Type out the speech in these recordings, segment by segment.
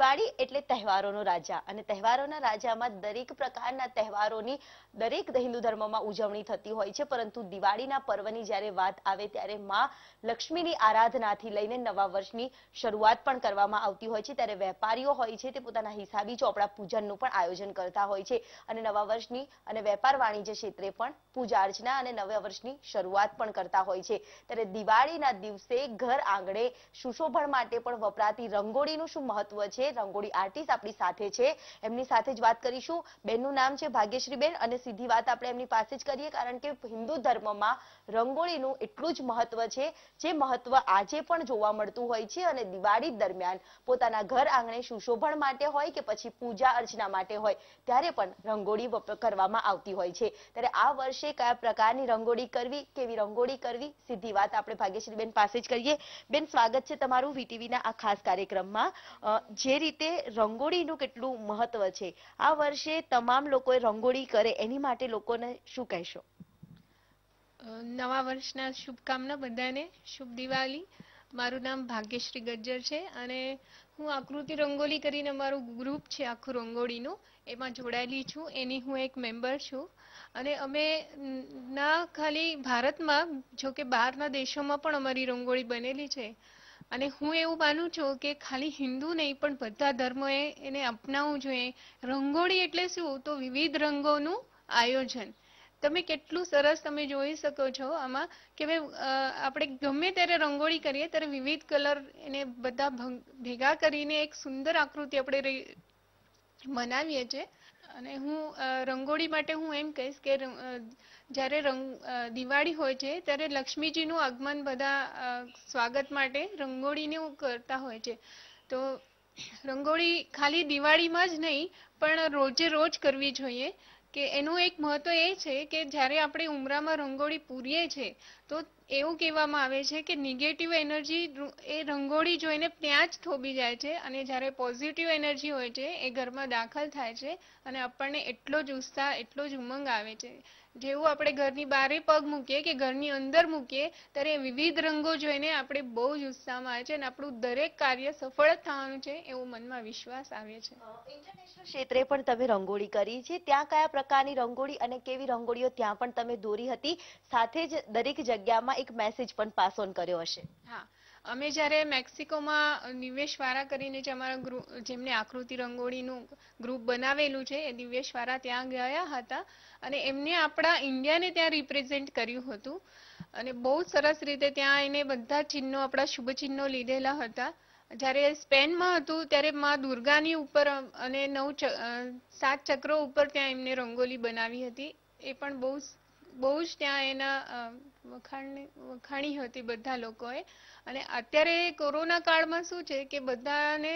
દિવાળી એટલે તહેવારોનો રાજા. અને તહેવારોના રાજામાં દરેક પ્રકારના તહેવારોની દરેક હિન્દુ ધર્મમાં ઉજવણી થતી હોય છે. પરંતુ દિવાળીના પર્વની જ્યારે વાત આવે ત્યારે માં લક્ષ્મીની આરાધનાથી લઈને નવા વર્ષની શરૂઆત પણ કરવામાં આવતી હોય છે. ત્યારે વેપારીઓ હોય છે તે પોતાના હિસાબી ચોપડા પૂજનનું પણ આયોજન કરતા હોય છે. અને નવા વર્ષની અને વેપાર વાણિજ્ય ક્ષેત્રે પણ પૂજા અર્ચના અને નવા વર્ષની શરૂઆત પણ કરતા હોય છે. ત્યારે દિવાળીના દિવસે ઘર આંગણે સુશોભન માટે પણ વપરાતી રંગોળીનું શું મહત્વ છે? રંગોળી આર્ટિસ્ટ આપણી સાથે છે. એમની સાથે જ વાત કરીશું. બેનનું નામ છે ભાગ્યશ્રીબેન અને સીધી વાત આપણે એમની પાસે જ કરીએ કારણ કે હિન્દુ ધર્મમાં રંગોળીનું એટલું જ મહત્વ છે. જે મહત્વ આજે પણ જોવા મળતું હોય છે અને દિવાળી દરમિયાન પોતાના ઘર આંગણે સુશોભન માટે હોય કે પછી પૂજા અર્ચના માટે હોય ત્યારે પણ રંગોળી કરવામાં આવતી હોય છે. ત્યારે આ વર્ષે કયા પ્રકારની રંગોળી કરવી, કેવી રંગોળી કરવી? સીધી વાત આપણે ભાગ્યશ્રીબેન પાસે જ કરીએ. બેન, સ્વાગત છે તમારું વીટીવીના આ ખાસ કાર્યક્રમમાં. જે રીતે રંગોળીનું કેટલું મહત્વ છે? આ વર્ષે તમામ લોકોએ રંગોળી કરે, એની માટે લોકોને શું કહેશો? નવા વર્ષના શુભકામના બધાને. શુભ દિવાળી. મારું નામ ભાગ્યશ્રી ગજ્જર છે અને હું આકૃતિ રંગોલી કરીને અમારું ગ્રુપ છે આખું રંગોળીનું. એમાં જોડાયેલી છું. એની હું એક મેમ્બર છું. અને અમે ના ખાલી ભારતમાં, જો કે બહારના દેશોમાં પણ અમારી રંગોળી બનેલી છે. અને હું એવું માનું છું કે ખાલી હિન્દુ નહીં, પણ બધા ધર્મોએ એને અપનાવવું જોઈએ. રંગોળી એટલે શું? તો વિવિધ રંગોનું આયોજન. તમે કેટલું સરસ તમે જોઈ શકો છો આમાં કે ભાઈ આપણે ગમે ત્યારે રંગોળી કરીએ, ત્યારે વિવિધ કલર એને બધા ભંગ- કરીને એક સુંદર આકૃતિ આપણે બનાવીએ છીએ. અને હું રંગોળી માટે હું એમ કહીશ કે જ્યારે રંગ દિવાળી હોય છે, ત્યારે લક્ષ્મીજીનું આગમન બધા સ્વાગત માટે રંગોળીને કરતા હોય છે. તો રંગોળી ખાલી દિવાળીમાં જ નહીં, પણ રોજે રોજ કરવી જોઈએ. કે એનું એક મહત્વ એ છે કે જ્યારે આપણે ઉમરામાં રંગોળી પૂરીએ છીએ તો એવું કહેવામાં આવે છે કે નેગેટિવ એનર્જી એ રંગોળી જોઈને ત્યાં જ થોભી જાય છે અને જ્યારે પોઝિટિવ એનર્જી હોય છે, એ ઘરમાં દાખલ થાય છે અને આપણને એટલો જ ઉત્સાહ, એટલો જ ઉમંગ આવે છે. જેવું આપણે ઘરની બહારે પગ મૂકીએ કે ઘરની અંદર મૂકીએ ત્યારે વિવિધ રંગો જોઈને આપણે બહુ જ ઉત્સાહમાં આવે છે અને આપણું દરેક કાર્ય સફળ થવાનું છે એવો મનમાં વિશ્વાસ આવે છે. ઇન્ટરનેશનલ ક્ષેત્રે પણ તમે રંગોળી કરી છે. ત્યાં કયા પ્રકારની રંગોળી અને કેવી રંગોળીઓ ત્યાં પણ તમે દોરી હતી? સાથે જ દરેક જગ્યામાં એક મેસેજ પણ પાસ ઓન કર્યો હશે. હા અમે જ્યારે મેક્સિકોમાં નિવેશ વાળા કરીને જે અમારા ગ્રુપ જેમને આકૃતિ રંગોળીનું ગ્રુપ બનાવેલું છે, એ દિવેશ વાળા ત્યાં ગયા હતા અને એમને આપણા ઇન્ડિયાને ત્યાં રિપ્રેઝેન્ટ કર્યું હતું. અને બહુ જ સરસ રીતે ત્યાં એને બધા ચિહ્નો, આપણા શુભ ચિહ્નો લીધેલા હતા. જ્યારે સ્પેનમાં હતું, ત્યારે માં દુર્ગાની ઉપર અને નવ સાત ચક્રો ઉપર ત્યાં એમને રંગોલી બનાવી હતી. એ પણ બહુ બહુ જ ત્યાં એના વખાણની, વખાણી હતી બધા લોકોએ. અને અત્યારે કોરોના કાળમાં શું છે કે બધાને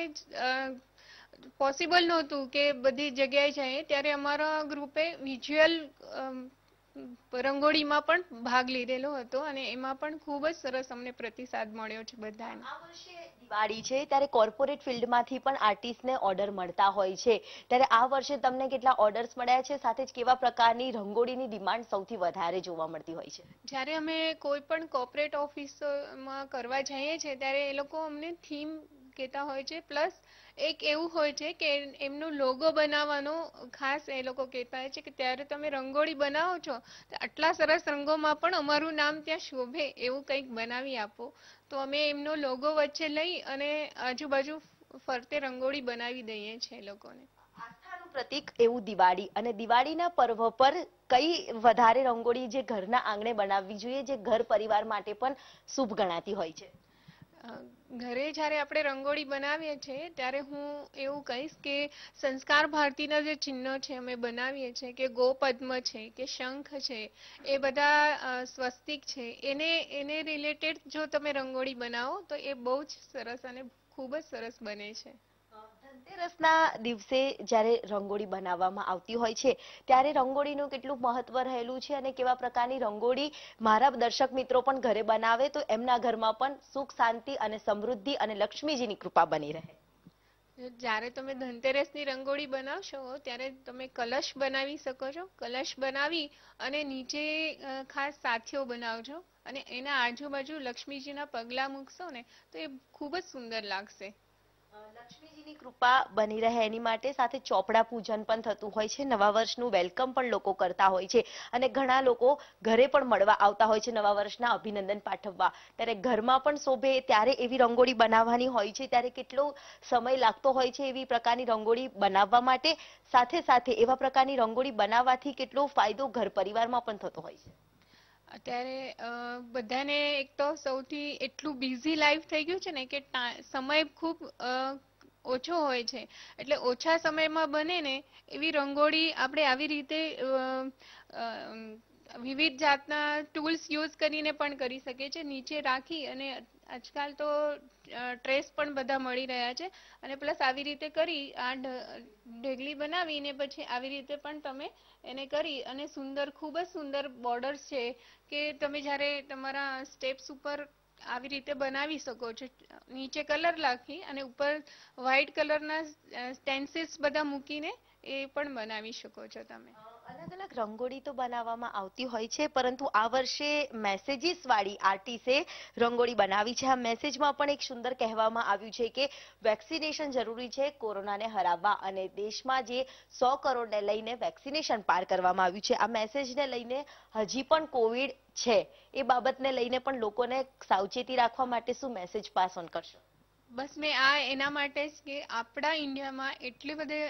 પોસિબલ નહોતું કે બધી જગ્યાએ જાય. ત્યારે અમારા ગ્રુપે વિઝ્યુઅલ રંગોળીમાં પણ ભાગ લીધેલો હતો અને એમાં પણ ખૂબ જ સરસ અમને પ્રતિસાદ મળ્યો છે બધાને. આ વર્ષે દિવાળી છે, ત્યારે કોર્પોરેટ ફિલ્ડમાંથી પણ આર્ટિસ્ટને ઓર્ડર મળતા હોય છે. ત્યારે આ વર્ષે તમને કેટલા ઓર્ડર્સ મળ્યા છે, સાથે જ કેવા પ્રકારની રંગોળીની ડિમાન્ડ સૌથી વધારે જોવા મળતી હોય છે? જ્યારે અમે કોઈ પણ કોર્પોરેટ ઓફિસમાં કરવા જઈએ છીએ, ત્યારે એ લોકો અમને થીમ કહેતા હોય છે. પ્લસ એક એવું હોય છે કે એમનો લોગો બનાવવાનો ખાસ એ લોકો કહેતા હોય છે કે ત્યારે તમે રંગોળી બનાવો છો, તો આટલા સરસ રંગોમાં પણ અમારું નામ ત્યાં શોભે એવું કંઈક બનાવી આપો. તો અમે એમનો લોગો વચ્ચે લઈ અને આજુબાજુ ફરતે રંગોળી બનાવી દઈએ છીએ લોકોને. આસ્થાનું પ્રતીક એવું દિવાળી અને દિવાળીના પર્વ પર કઈ વધારે રંગોળી જે ઘરના આંગણે બનાવવી જોઈએ, જે ઘર પરિવાર માટે પણ શુભ ગણાતી હોય છે? ઘરે જ્યારે આપણે રંગોળી બનાવીએ છીએ, ત્યારે હું એવું કહીશ કે સંસ્કાર ભારતીના જે ચિહ્નો છે, અમે બનાવીએ છીએ કે ગોપદ્મ છે, કે શંખ છે, એ બધા સ્વસ્તિક છે. એને એને રિલેટેડ જો તમે રંગોળી બનાવો, તો એ બહુ જ સરસ અને ખૂબ જ સરસ બને છે. ધનતેરસના દિવસે જ્યારે રંગોળી બનાવવામાં આવતી હોય છે, ત્યારે રંગોળીનું કેટલું મહત્વ રહેલું છે અને કેવા પ્રકારની રંગોળી મારા દર્શક મિત્રો પણ ઘરે બનાવે, તો એમના ઘરમાં પણ સુખ, શાંતિ અને સમૃદ્ધિ અને લક્ષ્મીજીની કૃપા બની રહે. જ્યારે તમે ધનતેરસની રંગોળી બનાવશો, ત્યારે તમે કલશ બનાવી શકો છો. કલશ બનાવી અને નીચે ખાસ સાથીઓ બનાવજો અને એના આજુબાજુ લક્ષ્મીજીના પગલા મૂકશો ને, તો એ ખૂબ જ સુંદર લાગશે. લક્ષ્મીજીની કૃપા બની રહે એની માટે સાથે ચોપડા પૂજન પણ થતું હોય છે. નવા વર્ષનું વેલકમ પણ લોકો કરતા હોય છે અને ઘણા લોકો ઘરે પણ મળવા આવતા હોય છે નવા વર્ષના અભિનંદન પાઠવવા. ત્યારે ઘરમાં પણ શોભે ત્યારે એવી રંગોળી બનાવવાની હોય છે. ત્યારે કેટલો સમય લાગતો હોય છે એવી પ્રકારની રંગોળી બનાવવા માટે. સાથે સાથે એવા પ્રકારની રંગોળી બનાવવાથી કેટલો ફાયદો ઘર પરિવારમાં પણ થતો હોય છે. અત્યારે બધાને એક તો સૌથી એટલું બિઝી લાઈફ થઈ ગયું છે ને કે સમય ખૂબ ઓછો હોય છે. એટલે ઓછા સમયમાં બને ને એવી રંગોળી આપણે આવી રીતે વિવિધ જાતના ટૂલ્સ યુઝ કરીને પણ કરી શકીએ છીએ. નીચે રાખી અને આજકાલ તો ટ્રેસ પણ બધા મળી રહ્યા છે. અને પ્લસ આવી રીતે કરી, આ ઢેગલી બનાવીને પછી આવી રીતે પણ તમે એને કરી અને સુંદર, ખૂબ જ સુંદર બોર્ડર્સ છે કે તમે જ્યારે તમારા સ્ટેપ્સ ઉપર આવી રીતે બનાવી શકો છો. નીચે કલર લાખી અને ઉપર વ્હાઇટ કલરના સ્ટેન્સિલ્સ બધા મૂકીને એ પણ બનાવી શકો છો તમે. અલગ અલગ રંગોળી તો બનાવવામાં આવતી હોય છે, પરંતુ આ વર્ષે મેસેજીસ વાળી આર્ટિસ્ટે રંગોળી બનાવી છે. આ મેસેજમાં પણ એક સુંદર કહેવામાં આવ્યું છે કે વેક્સિનેશન જરૂરી છે કોરોનાને હરાવવા અને દેશમાં જે સો કરોડને લઈને વેક્સિનેશન પાર કરવામાં આવ્યું છે. આ મેસેજને લઈને હજી પણ કોવિડ છે. એ બાબતને લઈને પણ લોકોને સાવચેતી રાખવા માટે શું મેસેજ પાસ ઓન કરશો? બસ મેં આ એના માટે જ કે આપણા ઇન્ડિયામાં એટલી બધે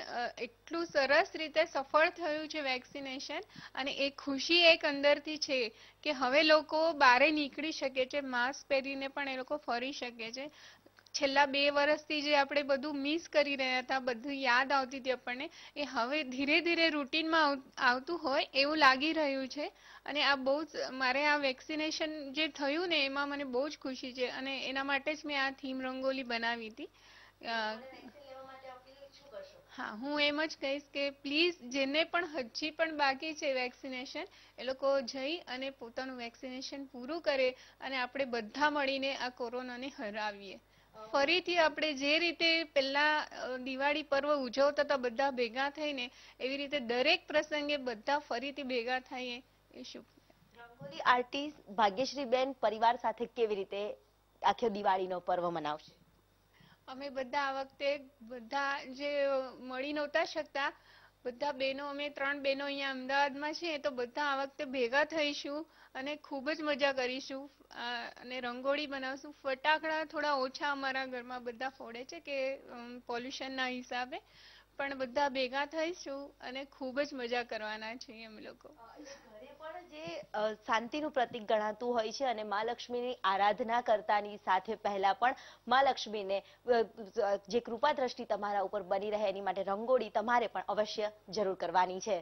એટલું સરસ રીતે સફળ થયું છે વેક્સિનેશન અને એ ખુશી એક અંદરથી છે કે હવે લોકો બારે નીકળી શકે છે, માસ્ક પહેરીને પણ એ લોકો ફરી શકે છે. છેલ્લા બે વર્ષથી જે આપણે બધું મિસ કરી રહ્યા હતા, બધું યાદ આવતી હતી આપણને, એ હવે ધીરે ધીરે રૂટીનમાં આવતું હોય એવું લાગી રહ્યું છે. અને આ બહુ જ, મારે આ વેક્સિનેશન જે થયું ને, એમાં મને બહુ જ ખુશી છે. અને એના માટે જ મેં આ થીમ રંગોલી બનાવી હતી. હા, હું એમ જ કહીશ કે પ્લીઝ જેને પણ હજી પણ બાકી છે વેક્સિનેશન એ લોકો જઈ અને પોતાનું વેક્સિનેશન પૂરું કરે અને આપણે બધા મળીને આ કોરોનાને હરાવીએ. ફરીથી આપણે જે રીતે પહેલા દિવાળી પર્વ ઉજવતા હતા બધા ભેગા થઈને એવી રીતે દરેક પ્રસંગે બધા ફરીથી ભેગા થઈએ એ શુભ રંગોલી આર્ટિસ્ટ ભાગ્યશ્રીબેન પરિવાર સાથે કેવી રીતે આખો દિવાળીનો પર્વ મનાવશે? અમે બધા આ વખતે બધા જે મળી નહોતા શકતા બધા બહેનો, અમે ત્રણ બહેનો અહીંયા અમદાવાદમાં છીએ, તો બધા આ વખતે ભેગા થઈશું અને ખૂબ જ મજા કરીશું. અને રંગોળી બનાવશું. ફટાકડા થોડા ઓછા અમારા ઘરમાં બધા ફોડે છે કે પોલ્યુશનના હિસાબે. પણ બધા ભેગા થઈશું અને ખૂબ જ મજા કરવાના છીએ અમે લોકો. શાંતિનું પ્રતીક ગણાતું હોય છે અને મા લક્ષ્મીની આરાધના કરતાની સાથે પહેલા પણ મા લક્ષ્મીને જે કૃપા દ્રષ્ટિ તમારા ઉપર બની રહે એની માટે રંગોળી તમારે પણ અવશ્ય જરૂર કરવાની છે.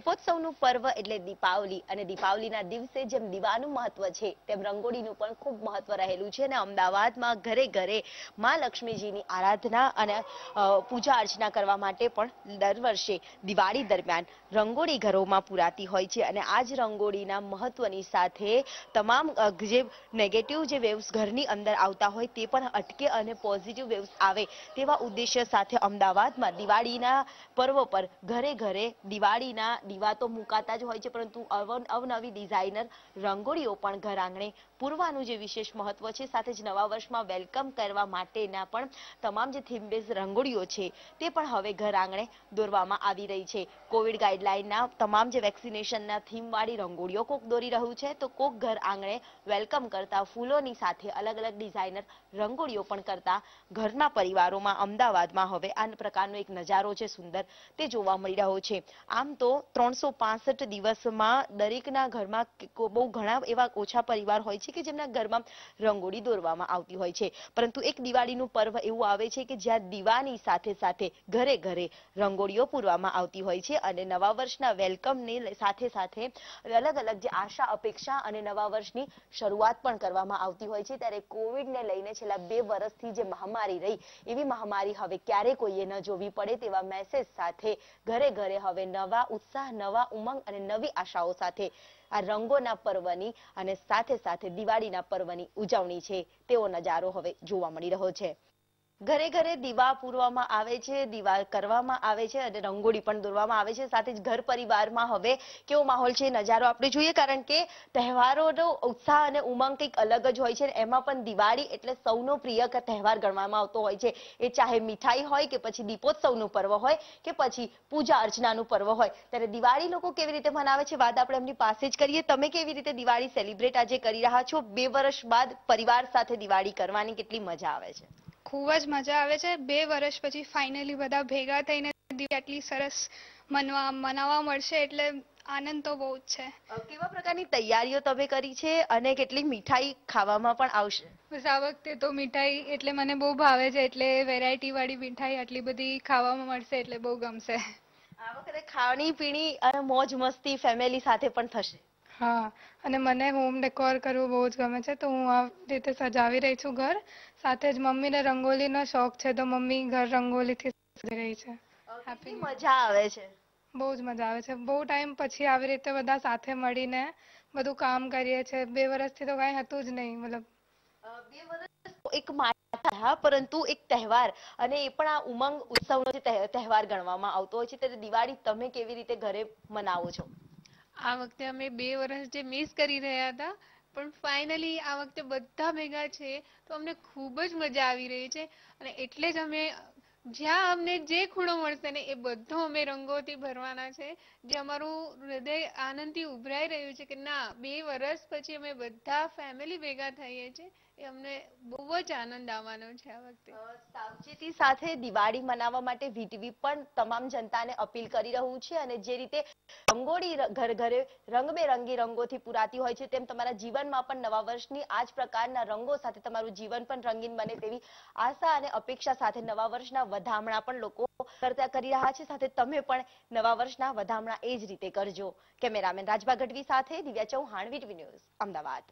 દીપોત્સવનું પર્વ એટલે દીપાવલી. અને દીપાવલીના દિવસે જેમ દીવાનું મહત્વ છે, તેમ રંગોળીનું પણ ખૂબ મહત્વ રહેલું છે. અને અમદાવાદમાં ઘરે ઘરે મા લક્ષ્મીજીની આરાધના અને પૂજા અર્ચના કરવા માટે પણ દર વર્ષે દિવાળી દરમિયાન રંગોળી ઘરોમાં પુરાતી હોય છે. અને આ જ રંગોળીના મહત્વની સાથે તમામ જે નેગેટિવ જે વેવ્સ ઘરની અંદર આવતા હોય તે પણ અટકે અને પોઝિટિવ વેવ્સ આવે તેવા ઉદ્દેશ્ય સાથે અમદાવાદમાં દિવાળીના પર્વ પર ઘરે ઘરે દિવાળીના દીવા તો મુકાતા જ હોય છે, પરંતુ અવનવી ડિઝાઇનર રંગોળીઓ પણ ઘર આંગણે પૂરવાનું જે વિશેષ મહત્વ છે, સાથે જ નવા વર્ષમાં વેલકમ કરવા માટેના પણ તમામ જે થીમ રંગોળીઓ છે, તે પણ હવે ઘર આંગણે દોરવામાં આવી રહી છે. કોવિડ ગાઈડલાઇનના તમામ જે વેક્સિનેશનના થીમવાળી રંગોળીઓ કોક દોરી રહ્યું છે, તો કોક ઘર આંગણે વેલકમ કરતા ફૂલોની સાથે અલગ અલગ ડિઝાઇનર રંગોળીઓ પણ કરતા ઘરના પરિવારોમાં અમદાવાદમાં હવે આ પ્રકારનો એક નજારો છે સુંદર તે જોવા મળી રહ્યો છે. આમ તો ત્રણસો દિવસમાં દરેકના ઘરમાં બહુ ઘણા એવા ઓછા પરિવાર હોય છે કે જેમના ઘરમાં રંગોળી દોરવામાં આવતી હોય છે. પરંતુ એક દિવાળીનું પર્વ એવું આવે છે કે જ્યાં દીવાની સાથે સાથે ઘરે ઘરે રંગોળીઓ પૂરવામાં આવતી હોય છે અને નવા વર્ષના વેલકમને સાથે સાથે અલગ અલગ જે આશા, અપેક્ષા અને નવા વર્ષની શરૂઆત પણ કરવામાં આવતી હોય છે. ત્યારે કોવિડને લઈને છેલ્લા બે વર્ષથી જે મહામારી રહી, એવી મહામારી હવે ક્યારે કોઈએ ન જોવી પડે તેવા મેસેજ સાથે ઘરે ઘરે હવે નવા ઉત્સાહ નવા ઉમંગ અને નવી આશાઓ સાથે આ રંગોના પર્વની અને સાથે સાથે દિવાળીના પર્વની ઉજવણી છે. તેવો નજારો હવે જોવા મળી રહ્યો છે. ઘરે ઘરે દીવા પૂરવામાં આવે છે, દીવા કરવામાં આવે છે અને રંગોળી પણ દોરવામાં આવે છે. સાથે જ ઘર પરિવારમાં હવે કેવો માહોલ છે નજારો આપણે જોઈએ, કારણ કે તહેવારોનો ઉત્સાહ અને ઉમંગ કંઈક અલગ જ હોય છે એમાં પણ દિવાળી એટલે સૌનો પ્રિય તહેવાર ગણવામાં આવતો હોય છે. એ ચાહે મીઠાઈ હોય કે પછી દીપોત્સવનું પર્વ હોય કે પછી પૂજા અર્ચનાનું પર્વ હોય. ત્યારે દિવાળી લોકો કેવી રીતે મનાવે છે વાત આપણે એમની પાસે જ કરીએ. તમે કેવી રીતે દિવાળી સેલિબ્રેટ આજે કરી રહ્યા છો? બે વર્ષ બાદ પરિવાર સાથે દિવાળી કરવાની કેટલી મજા આવે છે? ખૂબ જ મજા આવે છે. બે વર્ષ પછી ફાઇનલી બધા ભેગા થઈને આટલી સરસ મનવા મનાવવા મળશે એટલે આનંદ તો બહુ જ છે. કેવા પ્રકારની તૈયારીઓ તમે કરી છે અને કેટલી મીઠાઈ ખાવામાં પણ આવશે? બસ આ વખતે તો મીઠાઈ એટલે મને બહુ ભાવે છે એટલે વેરાયટી વાળી મીઠાઈ આટલી બધી ખાવામાં મળશે એટલે બહુ ગમશે. આ વખતે ખાણી પીણી અને મોજ મસ્તી ફેમિલી સાથે પણ થશે. હા અને મને હોમ ડેકોર કરવું બહુ જ ગમે છે તો હું આ રીતે સજાવી રહી છું ઘર. સાથે જ મમ્મીને રંગોલીનો શોખ છે તો મમ્મી ઘર રંગોલીથી સજાવી રહી છે. હેપી મજા આવે છે? બહુ જ મજા આવે છે. બહુ ટાઈમ પછી આવી રીતે બધા સાથે મળીને બધું કામ કરીએ છીએ બે વર્ષથી તો કાંઈ હતું જ નહીં મતલબ. બે વર્ષ એક હા પરંતુ એક તહેવાર. અને એ પણ આ ઉમંગ ઉત્સવનો જે તહેવાર ગણવામાં આવતો હોય છે ત્યારે દિવાળી તમે કેવી રીતે ઘરે મનાવો છો? આ વખતે અમે બે વર્ષ જે મિસ કરી રહ્યા હતા, પણ ફાઇનલી આ વખતે બધા ભેગા છે, તો અમને ખૂબ જ મજા આવી રહી છે. અને એટલે જ અમે, જ્યાં અમને જે ખૂણો મળશે ને એ બધો અમે રંગોથી ભરવાના છે. જે અમારું હૃદય આનંદથી ઉભરાઈ રહ્યું છે કે ના, બે વર્ષ પછી અમે બધા ફેમિલી ભેગા થઈએ છીએ. અમને બહુ જ આનંદ આવવાનો છે આ વખતે. સાવચેતી સાથે દિવાળી મનાવવા માટે વીટીવી પણ તમામ જનતાને અપીલ કરી રહ્યું છે અને જે રીતે રંગોળી ઘર ઘરે રંગબેરંગી રંગોથી પુરાતી હોય છે તેમ તમારા જીવનમાં પણ નવા વર્ષની આ જ પ્રકારના રંગો સાથે તમારું જીવન પણ રંગીન બને તેવી આશા અને અપેક્ષા સાથે નવા વર્ષના વધામણા પણ લોકો કરતા કરી રહ્યા છે. સાથે તમે પણ નવા વર્ષના વધામણા એ જ રીતે કરજો. કેમેરામેન રાજભા ગઢવી સાથે દિવ્યા ચૌહાણ, વીટવી ન્યૂઝ, અમદાવાદ.